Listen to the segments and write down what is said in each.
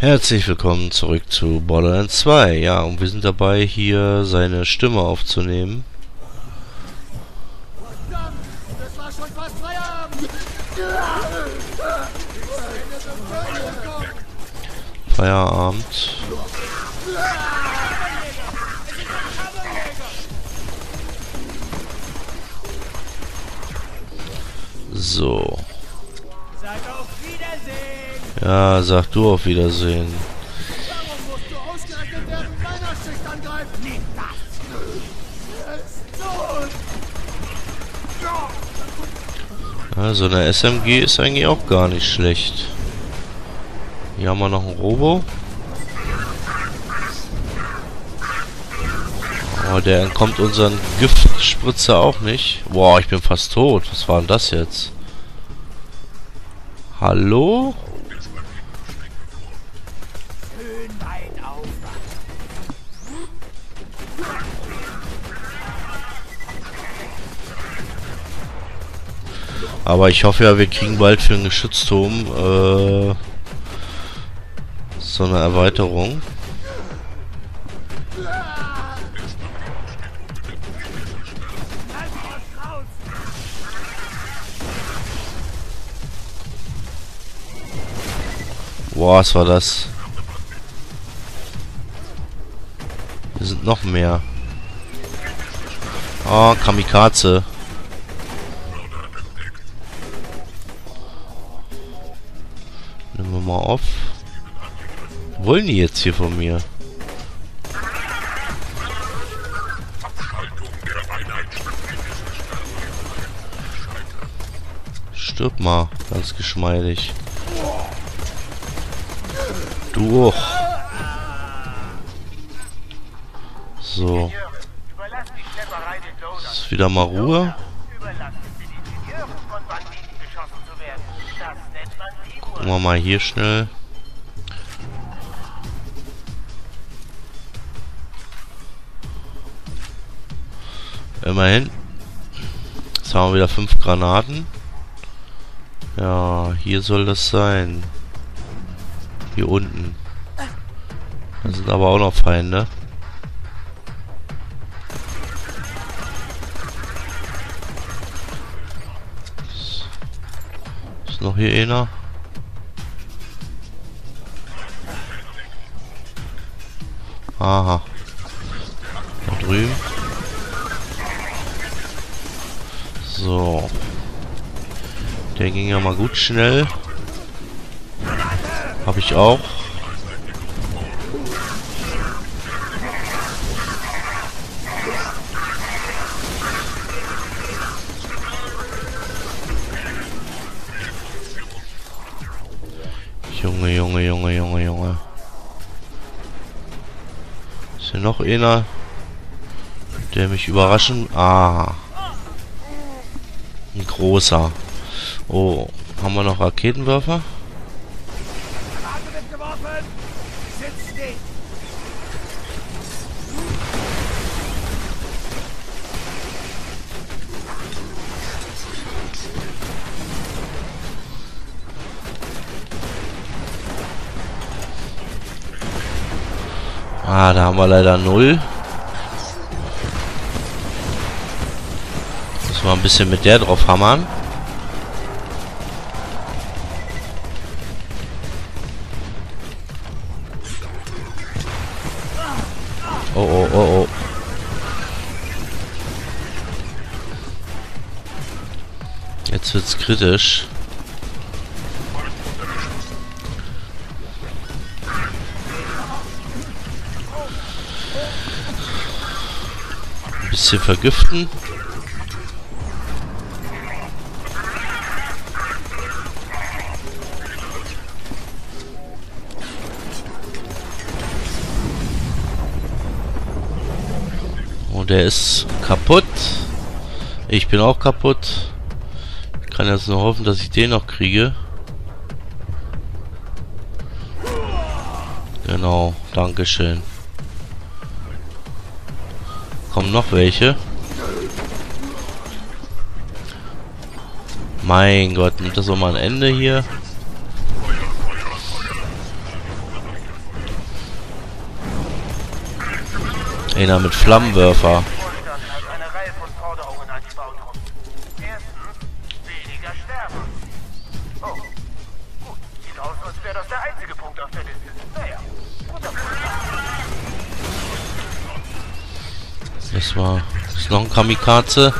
Herzlich willkommen zurück zu Borderlands 2. Ja, und wir sind dabei, hier seine Stimme aufzunehmen. Feierabend. So. Ja, sag du auf Wiedersehen. Warum musst du ausgerechnet während meiner Schicht angreifen? Nimm das. So. Ja, so eine SMG ist eigentlich auch gar nicht schlecht. Hier haben wir noch einen Robo. Aber der entkommt unseren Giftspritzer auch nicht. Boah, ich bin fast tot. Was war denn das jetzt? Hallo? Aber ich hoffe ja, wir kriegen bald für einen Geschützturm äh, so eine Erweiterung. Boah, was war das? Hier sind noch mehr. Oh, Kamikaze. Mal auf. Wollen die jetzt hier von mir? Stirb mal, ganz geschmeidig. Du. So. Ist wieder mal Ruhe. Wir mal hier schnell. Immerhin. Jetzt haben wir wieder fünf Granaten. Ja, hier soll das sein. Hier unten. Da sind aber auch noch Feinde. Ist noch hier einer? Aha. Da drüben. So. Der ging ja mal gut schnell. Habe ich auch. Junge, Junge, Junge, Junge, Junge. Noch einer, der mich überraschen... Ah. Ein großer. Oh, haben wir noch Raketenwerfer? Ah, da haben wir leider null. Müssen wir ein bisschen mit der drauf hammern. Oh, oh, oh, oh. Jetzt wird's kritisch. Bisschen vergiften. Und der ist kaputt. Ich bin auch kaputt. Ich kann jetzt nur hoffen, dass ich den noch kriege. Genau, Dankeschön. Kommen noch welche? Mein Gott, nimmt das doch mal ein Ende hier. Einer mit Flammenwerfer. Kamikaze.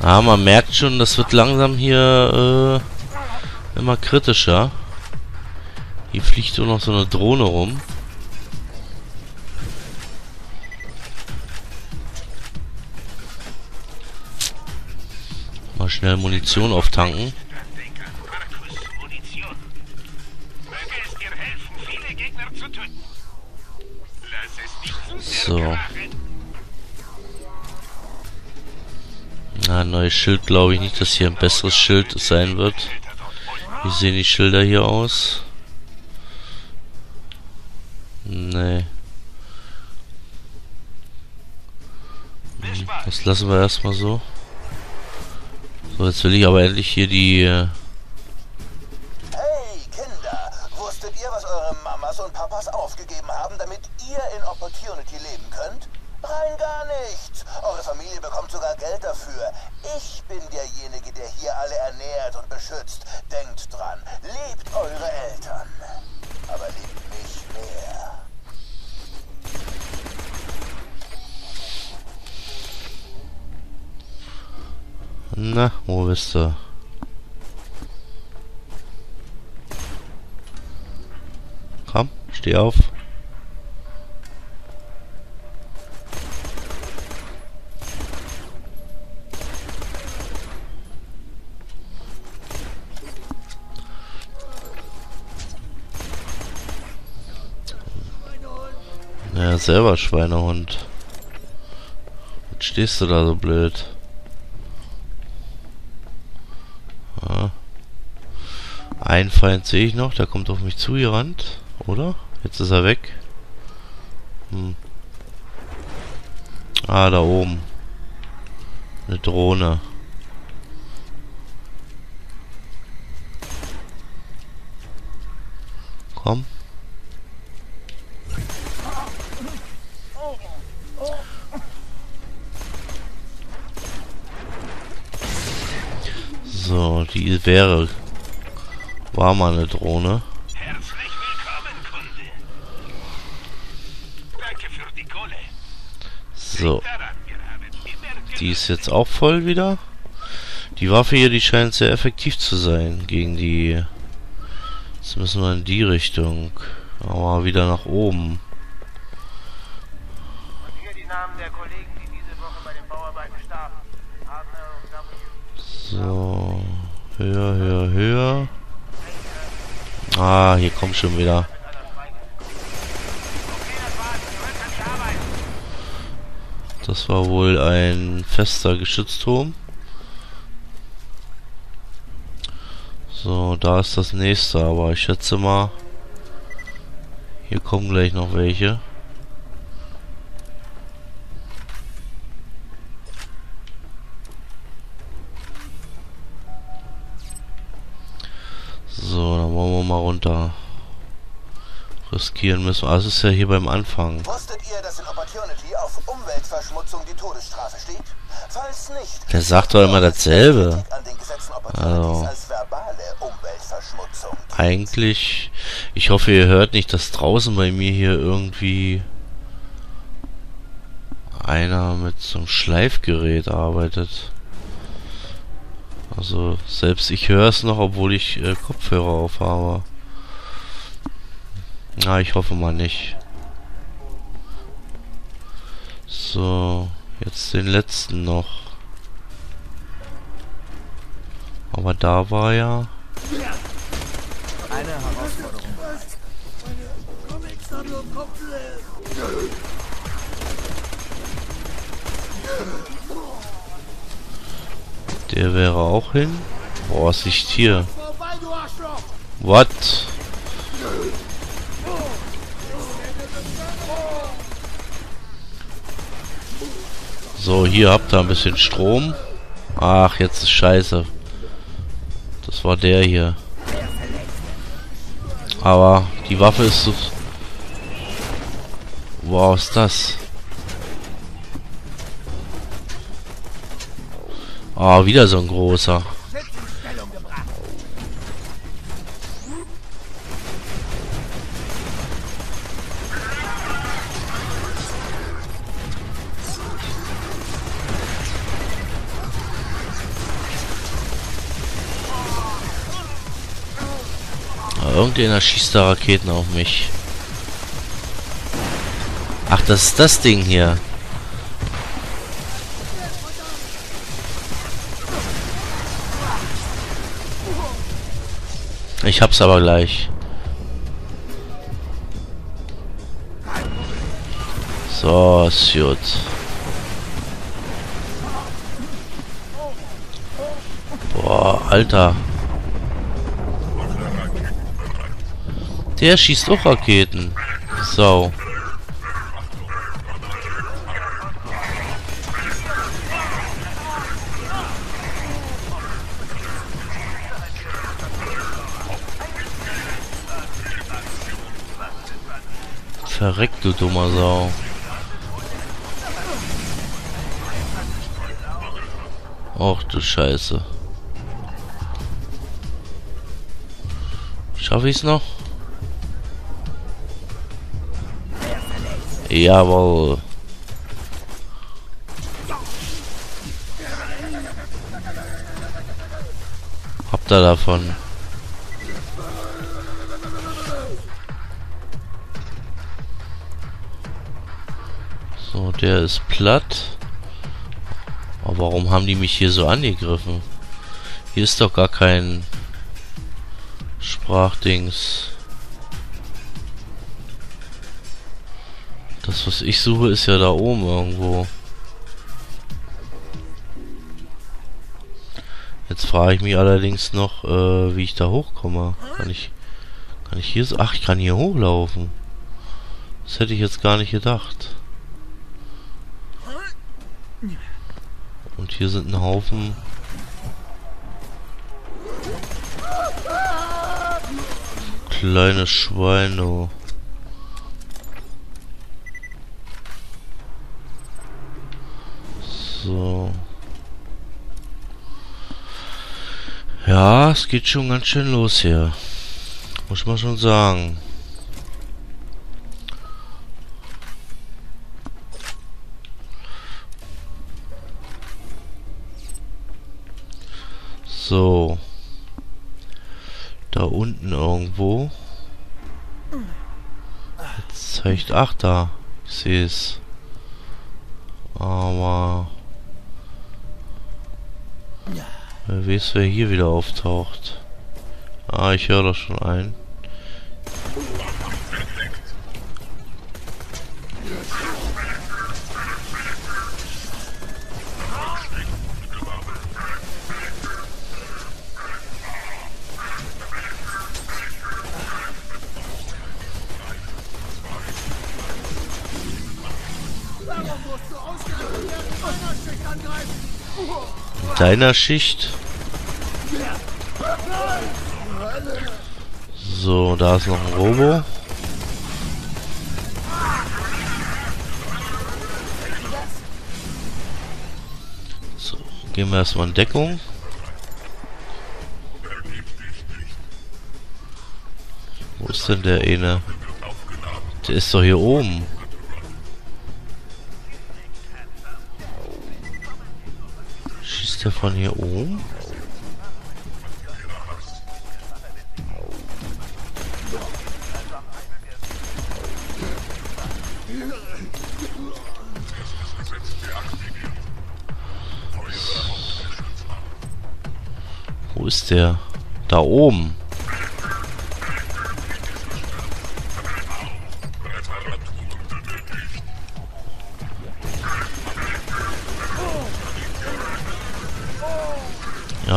Ah, man merkt schon, das wird langsam hier äh, immer kritischer. Hier fliegt nur noch so eine Drohne rum. Mal schnell Munition auftanken. Neues Schild glaube ich nicht, dass hier ein besseres Schild sein wird. Wie sehen die Schilder hier aus? Nee. Hm, Das lassen wir erstmal so. So, jetzt will ich aber endlich hier die... äh, Hey, Kinder, wusstet ihr, was eure Mamas und Papas aufgegeben haben, damit ihr in Opportunity leben könnt? Rein gar nichts. Eure Familie bekommt sogar Geld dafür. Ich bin derjenige, der hier alle ernährt und beschützt. Denkt dran, liebt eure Eltern. Aber liebt mich mehr. Na, wo bist du? Komm, steh auf. Ja, selber Schweinehund. Was stehst du da so blöd? Ja. Einen Feind sehe ich noch, der kommt auf mich zugerannt, oder? Jetzt ist er weg. Hm. Ah, da oben. Eine Drohne. Komm. So, die wäre. War mal eine Drohne. Herzlich willkommen, Kunde. Danke für die Kohle. So, die ist jetzt auch voll wieder. Die Waffe hier, die scheint sehr effektiv zu sein gegen die. Jetzt müssen wir in die Richtung. Aber wieder nach oben. So, höher, höher, höher. Ah, hier kommt schon wieder. Das war wohl ein fester Geschützturm. So, da ist das nächste, aber ich schätze mal, hier kommen gleich noch welche. So, dann wollen wir mal runter. Riskieren müssen. Also ist ja hier beim Anfang. Wusstet ihr, dass in Opportunity auf Umweltverschmutzung die Todesstrafe steht? Falls nicht, Der sagt doch immer dasselbe. Also. als. Eigentlich, ich hoffe, ihr hört nicht, dass draußen bei mir hier irgendwie einer mit so einem Schleifgerät arbeitet. Also, selbst ich höre es noch, obwohl ich äh, Kopfhörer auf habe. Na, ich hoffe mal nicht. So, jetzt den letzten noch. Aber da war ja... Eine Herausforderung. Meine Comics haben nur komplett. Der wäre auch hin. Boah, was liegt hier? What? So, hier habt ihr ein bisschen Strom. Ach, jetzt ist scheiße. Das war der hier. Aber die Waffe ist so... Wow, ist das? Ah, wieder so ein großer. Ah, Irgendjemand schießt da Raketen auf mich. Ach, das ist das Ding hier. Ich hab's aber gleich. So, ist gut. Boah, Alter. Der schießt auch Raketen. So. Verreckt, du dummer Sau. Och du Scheiße. Schaffe ich's noch? Jawohl. Habt ihr davon? Der ist platt. Aber warum haben die mich hier so angegriffen? Hier ist doch gar kein Sprachdings. Das, was ich suche, ist ja da oben irgendwo. Jetzt frage ich mich allerdings noch, äh, wie ich da hochkomme. Kann ich, kann ich hier ach, ich kann hier hochlaufen. Das hätte ich jetzt gar nicht gedacht. Und hier sind ein Haufen. Kleine Schweine. So. Ja, es geht schon ganz schön los hier. Muss man schon sagen. So. Da unten irgendwo. Jetzt zeigt... Ach, da. Ich sehe es. Aber... Wer weiß, wer hier wieder auftaucht. Ah, ich höre das schon ein. Deiner Schicht. So, da ist noch ein Robo. So, gehen wir erstmal in Deckung. Wo ist denn der eine? Der ist doch hier oben. Der von hier oben? Wo ist der? Da oben.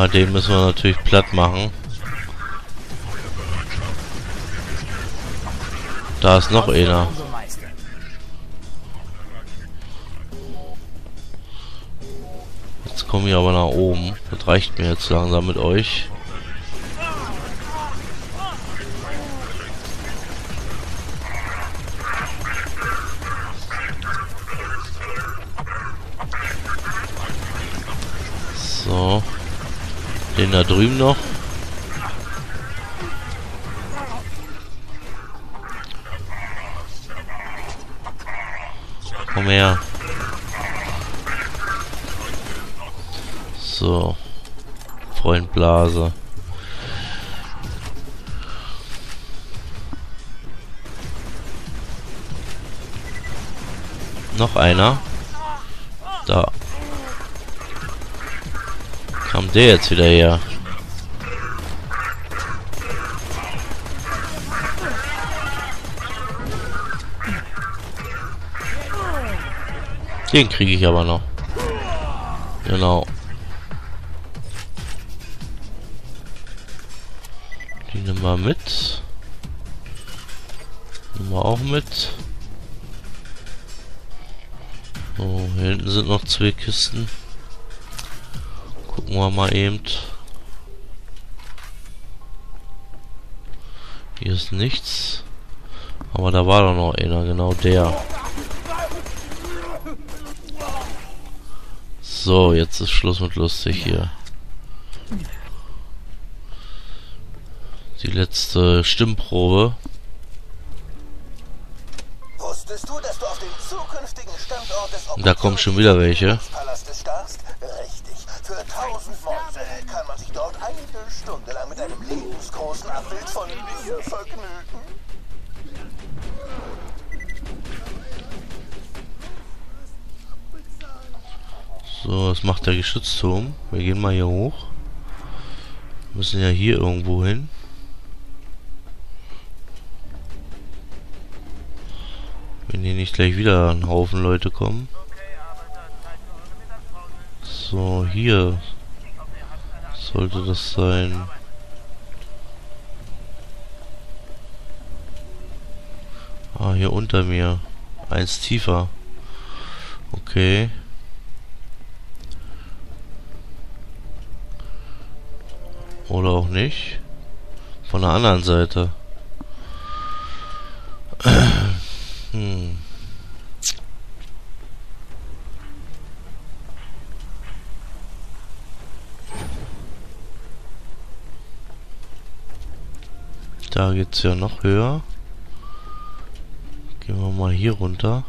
Den müssen wir natürlich platt machen. Da ist noch einer. Jetzt komme ich aber nach oben. Das reicht mir jetzt langsam mit euch. Drüben noch. Komm her. So. Freund Blase. Noch einer. Da. Kam der jetzt wieder her? Den kriege ich aber noch. Genau. Die nehmen wir mit. Nehmen wir auch mit. So, hier hinten sind noch zwei Kisten. Gucken wir mal eben. Hier ist nichts. Aber da war doch noch einer, genau der. So, jetzt ist Schluss mit lustig hier. Die letzte Stimmprobe. Wusstest du, dass du auf dem zukünftigen Standort des Da kommen schon wieder welche. Palastes starrst? Richtig. Für 1000 Mäuse kann man sich dort eine Stunde lang mit einem lebensgroßen Abbild von mir vergnügen. So, was macht der Geschützturm? Wir gehen mal hier hoch. Müssen ja hier irgendwo hin. Wenn hier nicht gleich wieder ein Haufen Leute kommen. So, hier sollte das sein. Ah, hier unter mir. Eins tiefer. Okay. Oder auch nicht. Von der anderen Seite. hm. Da geht's ja noch höher. Gehen wir mal hier runter.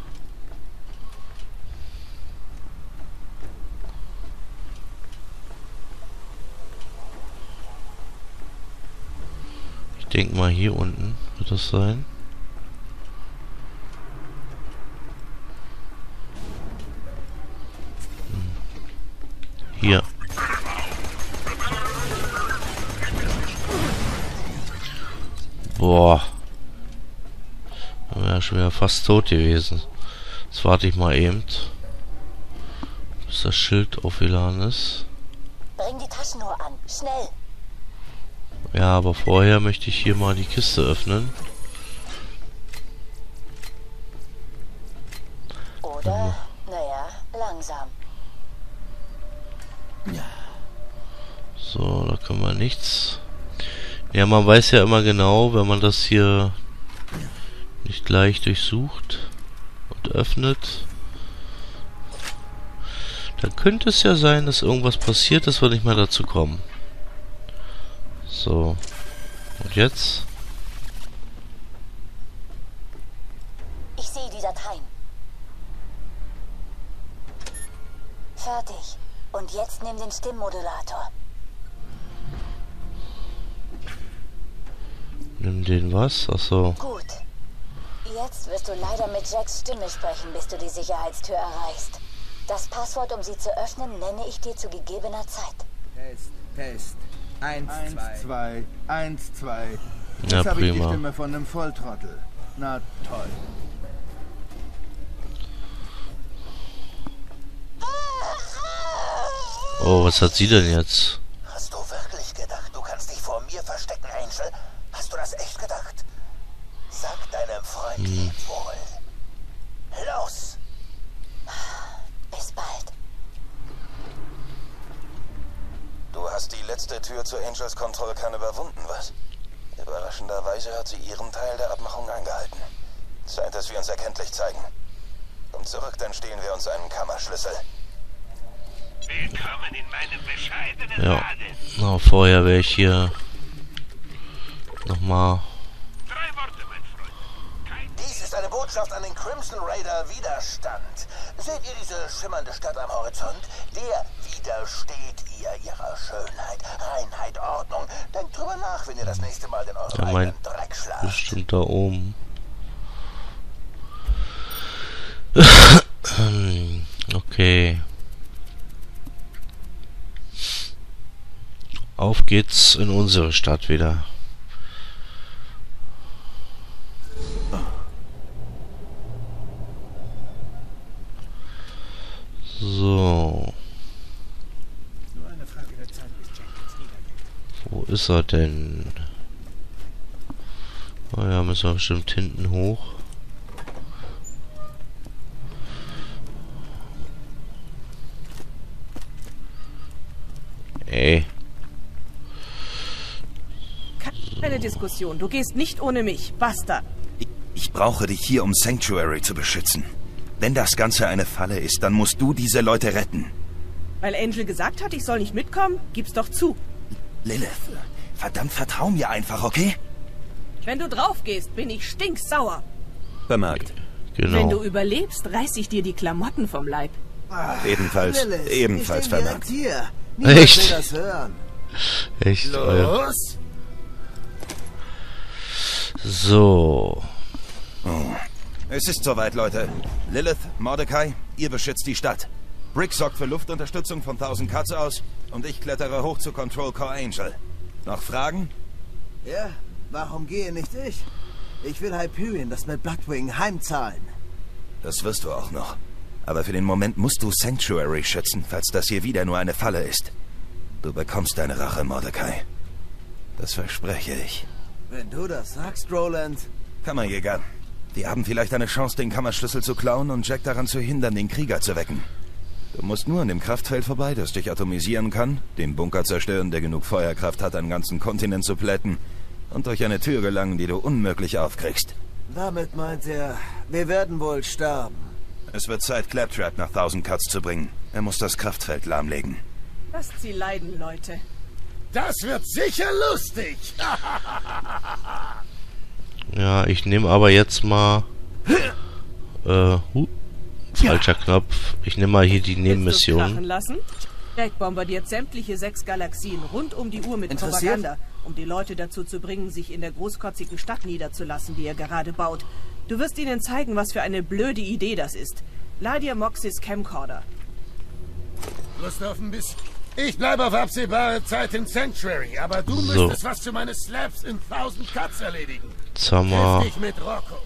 Denke mal hier unten wird das sein. Hm. Hier. Boah. Ja, schon wieder fast tot gewesen. Jetzt warte ich mal eben. Bis das Schild aufgeladen ist. Bring die Taschenuhr an. Schnell. Ja, aber vorher möchte ich hier mal die Kiste öffnen. Oder, naja, langsam. So, da können wir nichts. Ja, man weiß ja immer genau, wenn man das hier nicht gleich durchsucht und öffnet, dann könnte es ja sein, dass irgendwas passiert, dass wir nicht mehr dazu kommen. So. Und jetzt? Ich sehe die Dateien. Fertig. Und jetzt nimm den Stimmmodulator. Nimm den was? Achso. Gut. Jetzt wirst du leider mit Jacks Stimme sprechen, bis du die Sicherheitstür erreichst. Das Passwort, um sie zu öffnen, nenne ich dir zu gegebener Zeit. Test, Test. Eins, Eins, zwei. zwei, eins, zwei. Ja, Jetzt habe ich die. Stimme von einem Volltrottel. Na toll. Oh, was hat sie denn jetzt? Hast du wirklich gedacht, du kannst dich vor mir verstecken, Angel? Hast du das echt gedacht? Sag deinem Freund Lebwohl. Los! Bis bald. Du hast die letzte Tür zur Angels Kontrollkanne überwunden, was? Überraschenderweise hat sie ihren Teil der Abmachung eingehalten. Zeit, dass wir uns erkenntlich zeigen. Komm zurück, dann stehen wir uns einen Kammerschlüssel. Willkommen in meinem bescheidenen Ja. Laden. Na, vorher wäre ich hier nochmal. Drei Worte, mein Freund. Kein Dies ist eine Botschaft an den Crimson Raider Widerstand. Seht ihr diese schimmernde Stadt am Horizont? Der widersteht ihr ihrer Schönheit, Reinheit, Ordnung. Denkt drüber nach, wenn ihr das nächste Mal in eurem Ja, eigenen Dreck schlaft. Bestimmt da oben. okay. Auf geht's in unsere Stadt wieder. So, Nur eine Frage der Zeit, bis Jack ins Niedergeht. wo ist er denn? Oh ja, müssen wir bestimmt hinten hoch. Ey. Keine Diskussion. Du gehst nicht ohne mich. Basta. Ich brauche dich hier, um Sanctuary zu beschützen. Wenn das Ganze eine Falle ist, dann musst du diese Leute retten. Weil Angel gesagt hat, ich soll nicht mitkommen, gib's doch zu. Lilith, verdammt, vertrau mir einfach, okay? Wenn du draufgehst, bin ich stinksauer. Bemerkt. Genau. Wenn du überlebst, reiß ich dir die Klamotten vom Leib. Ebenfalls, Lilith, ebenfalls vermerkt. Echt? will das hören. Echt? Oh. Los! So. Es ist soweit, Leute. Lilith, Mordecai, ihr beschützt die Stadt. Brick sorgt für Luftunterstützung von 1000 Cuts aus und ich klettere hoch zu Control Core Angel. Noch Fragen? Ja, warum gehe nicht ich? Ich will Hyperion das mit Bloodwing heimzahlen. Das wirst du auch noch. Aber für den Moment musst du Sanctuary schützen, falls das hier wieder nur eine Falle ist. Du bekommst deine Rache, Mordecai. Das verspreche ich. Wenn du das sagst, Roland. Kammerjäger, wir haben vielleicht eine Chance, den Kammerschlüssel zu klauen und Jack daran zu hindern, den Krieger zu wecken. Du musst nur an dem Kraftfeld vorbei, das dich atomisieren kann, den Bunker zerstören, der genug Feuerkraft hat, einen ganzen Kontinent zu plätten, und durch eine Tür gelangen, die du unmöglich aufkriegst. Damit meint er, wir werden wohl sterben. Es wird Zeit, Claptrap nach 1000 Cuts zu bringen. Er muss das Kraftfeld lahmlegen. Lasst sie leiden, Leute. Das wird sicher lustig! Ja, ich nehme aber jetzt mal. Äh, hu, falscher Knopf. Ich nehme mal hier die Nebenmission. lassen? Jack bombardiert sämtliche sechs Galaxien rund um die Uhr mit? Propaganda, um die Leute dazu zu bringen, sich in der großkotzigen Stadt niederzulassen, die er gerade baut. Du wirst ihnen zeigen, was für eine blöde Idee das ist. Leih dir Moxys Camcorder. Lust auf ein bisschen? Ich bleibe auf absehbare Zeit in Sanctuary, aber du So. müsstest was für meine Slaps in Thousand Cuts erledigen. Dich mit Rocco.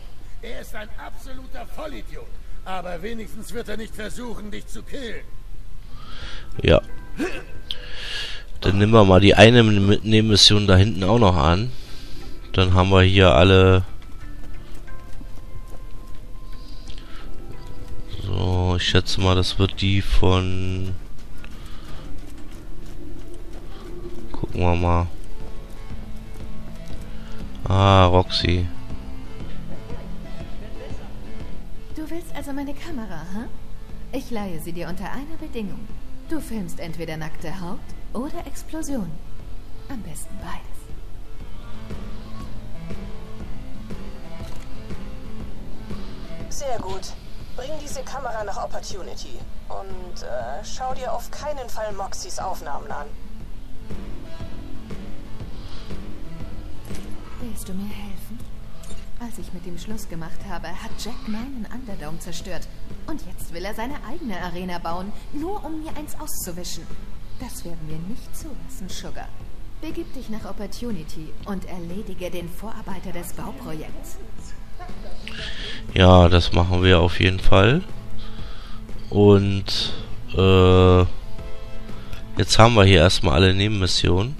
Er ist ein absoluter Vollidiot. Aber wenigstens wird er nicht versuchen, dich zu killen. Ja. Dann nehmen wir mal die eine Nebenmission da hinten auch noch an. Dann haben wir hier alle. So, ich schätze mal, das wird die von. Gucken wir mal. Ah, Roxy. Also meine Kamera, hm? Ich leihe sie dir unter einer Bedingung. Du filmst entweder nackte Haut oder Explosion. Am besten beides. Sehr gut. Bring diese Kamera nach Opportunity. Und äh, schau dir auf keinen Fall Moxys Aufnahmen an. Willst du mir helfen? Als ich mit ihm Schluss gemacht habe, hat Jack meinen Underdome zerstört. Und jetzt will er seine eigene Arena bauen, nur um mir eins auszuwischen. Das werden wir nicht zulassen, Sugar. Begib dich nach Opportunity und erledige den Vorarbeiter des Bauprojekts. Ja, das machen wir auf jeden Fall. Und äh, jetzt haben wir hier erstmal alle Nebenmissionen.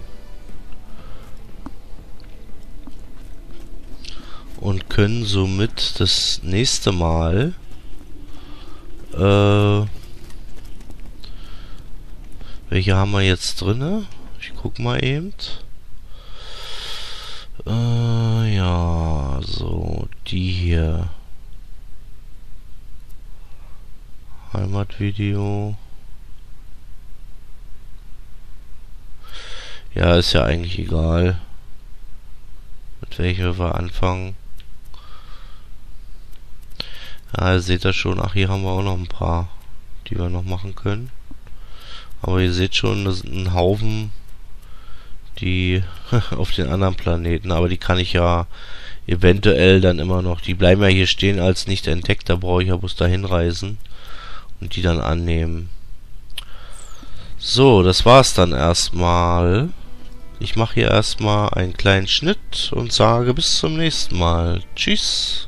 Und können somit das nächste Mal äh, welche haben wir jetzt drinne? Ich guck mal eben. Äh, ja, so, die hier. Heimatvideo. Ja, ist ja eigentlich egal. Mit welcher wir anfangen. Ja, ihr seht das schon. Ach, hier haben wir auch noch ein paar, die wir noch machen können. Aber ihr seht schon, das sind ein Haufen, die auf den anderen Planeten. Aber die kann ich ja eventuell dann immer noch. Die bleiben ja hier stehen als nicht entdeckt. Da brauche ich ja bloß dahin reisen und die dann annehmen. So, das war's dann erstmal. Ich mache hier erstmal einen kleinen Schnitt und sage bis zum nächsten Mal. Tschüss.